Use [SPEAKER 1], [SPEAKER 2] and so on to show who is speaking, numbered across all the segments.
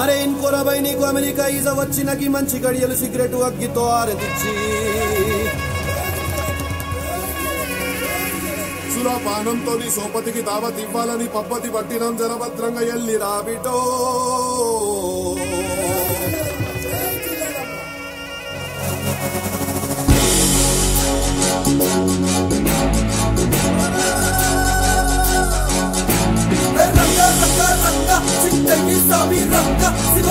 [SPEAKER 1] అరే ఇంకోరబై నీకు అమెరికా ఈజ వచ్చినకి మంచి గడియలు సిగరెట్ అగ్గితో ఆరదిచ్చి
[SPEAKER 2] సురాపానంతో నీ సోపతికి దావత్ ఇవ్వాలని పబ్బతి పట్టినం జనభద్రంగా ఎల్లి రాబిటో
[SPEAKER 1] రంగ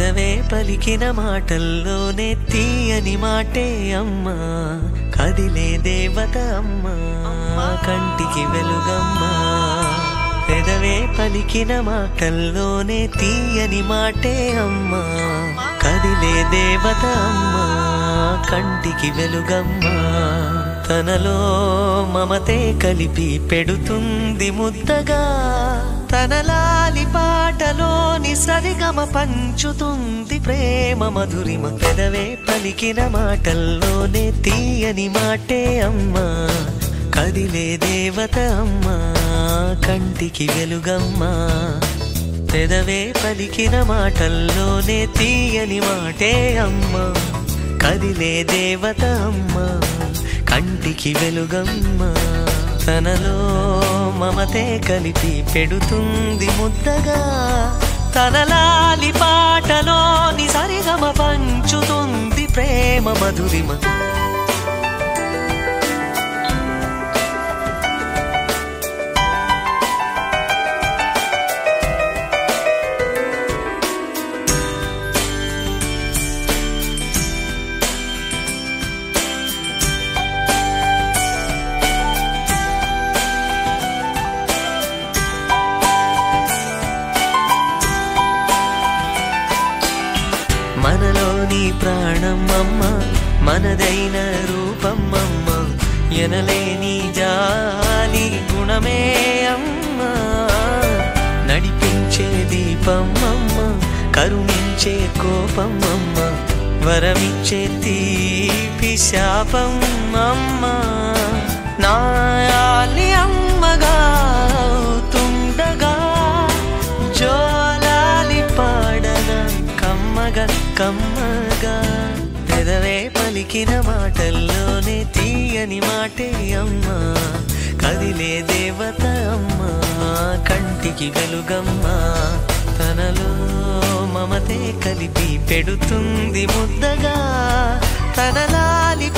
[SPEAKER 3] పెదవే పలికిన మాటల్లోనే తీయని మాటే అమ్మా. కదిలే దేవత అమ్మా. కంటికి వెలుగమ్మా. పెదవే పలికిన మాటల్లోనే తీయని మాటే అమ్మా. కదిలే దేవత అమ్మా. కంటికి వెలుగమ్మా. తనలో మమతే కలిపి పెడుతుంది ముద్దగా. తనలాలి పాటలోని సరిగమ పంచుతుంది ప్రేమ మధురిమ పెదవే పలికిన మాటల్లోనే తీయని మాటే అమ్మా. కదిలే దేవత అమ్మా కంటికి వెలుగమ్మా. పెదవే పలికిన మాటల్లోనే తీయని మాటే అమ్మా. కదిలే దేవత అమ్మా కంటికి వెలుగమ్మా. తనలో మమతే కలిపి పెడుతుంది ముద్దగా. తనలాలి పాటలోని సరిగమ పంచుతుంది ప్రేమ మధురిమ. ప్రాణం అమ్మ మనదైన రూపం ఎనలేని జాలి గుణమే అమ్మ. నడిపించే దీపం కరుణించే కోపం వరమిచ్చే తీపి శాపం అమ్మ నాయాలి అమ్మగా అవుతుండగా జోలాలి పాడన కమ్మగా కమ్మ పలికిన మాటల్లోనే తీయని మాటే అమ్మా. కదిలే దేవత అమ్మా కంటికి వెలుగమ్మా. తనలో మమతే కలిపి పెడుతుంది ముద్దగా. తనలాలి